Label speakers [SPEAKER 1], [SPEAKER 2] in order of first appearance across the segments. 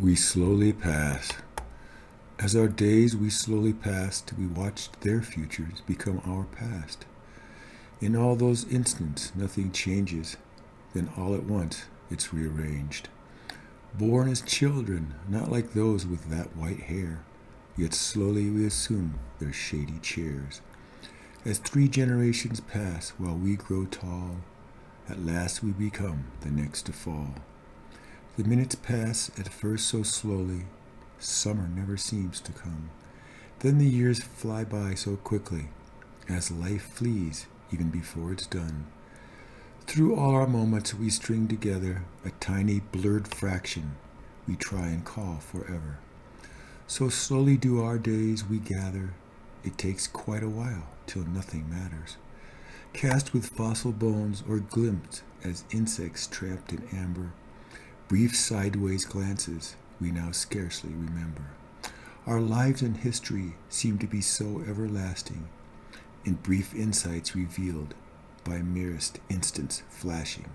[SPEAKER 1] We slowly pass. As our days we slowly passed, we watched their futures become our past. In all those instants, nothing changes, then all at once it's rearranged. Born as children, not like those with that white hair, yet slowly we assume their shady chairs. As three generations pass while we grow tall, at last we become the next to fall. The minutes pass at first so slowly, summer never seems to come. Then the years fly by so quickly, as life flees even before it's done. Through all our moments, we string together a tiny blurred fraction we try and call forever. So slowly do our days we gather. It takes quite a while till nothing matters. Cast with fossil bones or glimpsed as insects trapped in amber, brief sideways glances we now scarcely remember. Our lives and history seem to be so everlasting, in brief insights revealed by merest instants flashing.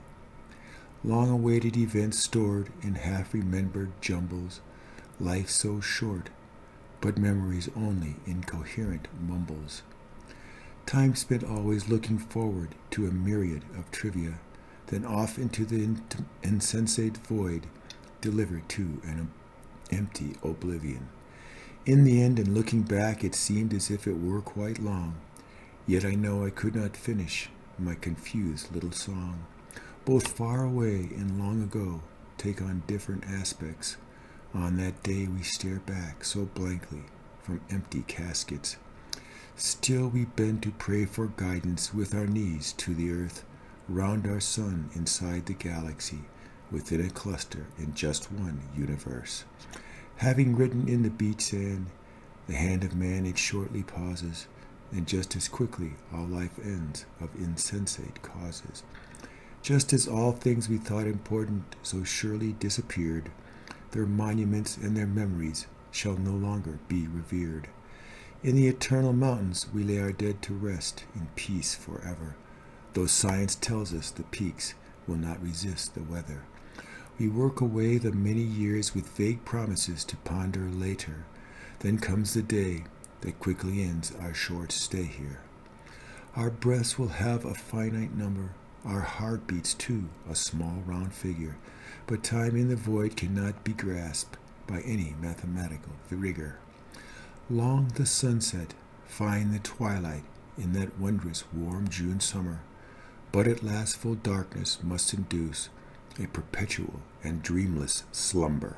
[SPEAKER 1] Long awaited events stored in half remembered jumbles, life so short, but memories only incoherent mumbles. Time spent always looking forward to a myriad of trivia then off into the insensate void, delivered to an empty oblivion. In the end, and looking back, it seemed as if it were quite long, yet I know I could not finish my confused little song. Both far away and long ago take on different aspects. On that day we stare back so blankly from empty caskets. Still we bend to pray for guidance with our knees to the earth round our sun inside the galaxy within a cluster in just one universe. Having written in the beach sand, the hand of man it shortly pauses, and just as quickly all life ends of insensate causes. Just as all things we thought important so surely disappeared, their monuments and their memories shall no longer be revered. In the eternal mountains we lay our dead to rest in peace forever though science tells us the peaks will not resist the weather. We work away the many years with vague promises to ponder later. Then comes the day that quickly ends our short stay here. Our breaths will have a finite number, our heartbeats too, a small round figure, but time in the void cannot be grasped by any mathematical rigor. Long the sunset, fine the twilight in that wondrous warm June summer but at last full darkness must induce a perpetual and dreamless slumber.